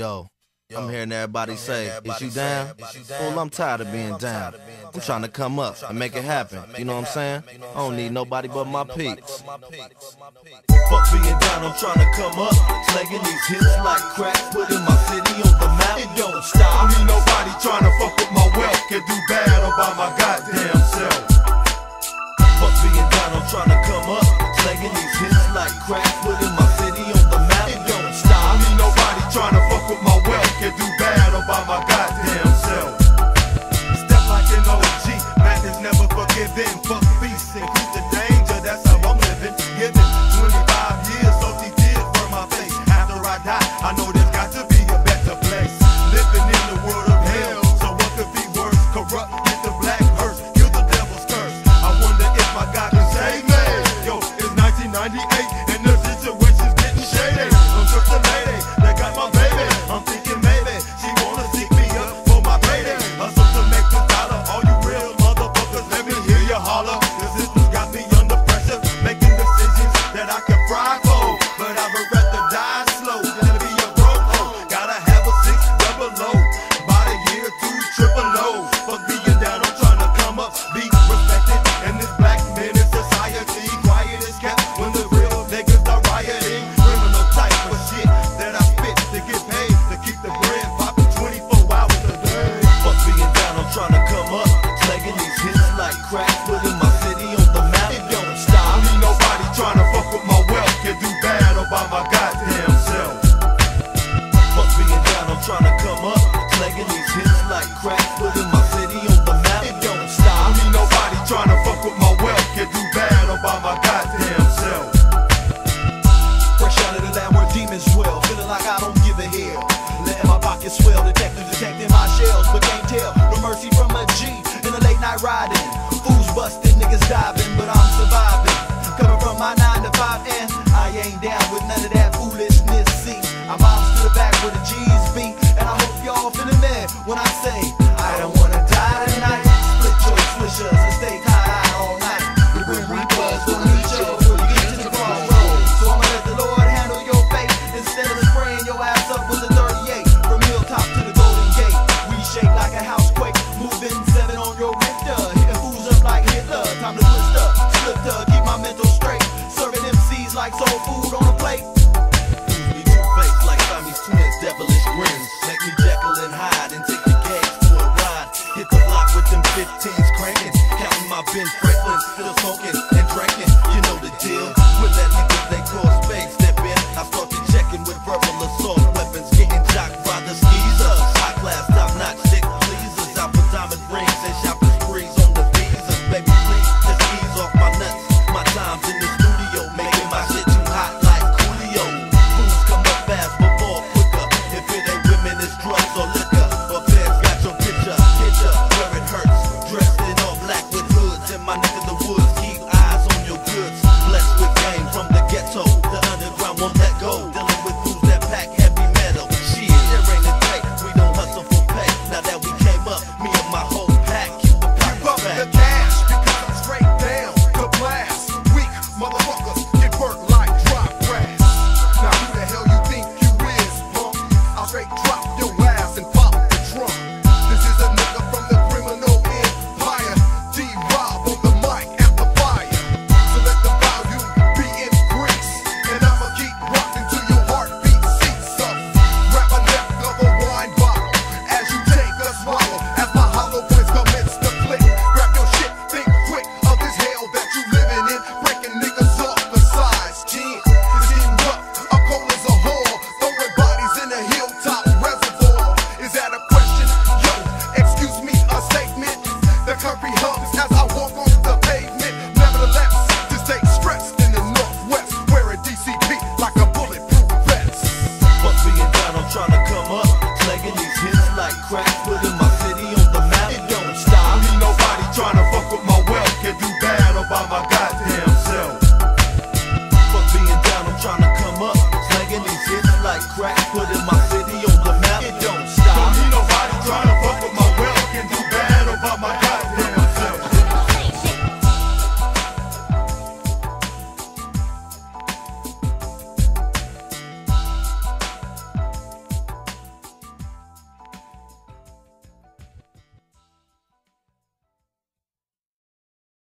Yo, I'm hearing everybody say, is you down? Well, I'm tired of being down. I'm trying to come up and make it happen. You know what I'm saying? I don't need nobody but my peeps. Fuck being down, I'm trying to come up. Slanging these hits like crack, putting my city on the map. It don't stop. I mean, nobody trying to fuck with my wealth can do bad by my crack, putting my city on the map. It don't stop. mean, nobody trying to fuck with my wealth can do bad all by my goddamn self. Fuck being down, I'm trying to come up. Slanging these hits like crack, putting my city on the map. It don't stop. mean, nobody trying to fuck with my wealth can do bad all by my goddamn self. Fresh out of the land where demons dwell, feeling like I don't give a hell. Letting my pockets swell, detective detecting my shells, but can't tell. No mercy from a G in the late night riding. Niggas diving, but I'm surviving. Coming from my nine to five, and I ain't down with none of that foolishness. See, I bounce to the back where the G's beat, and I hope y'all feeling mad when I say like soul food on a plate. my niggas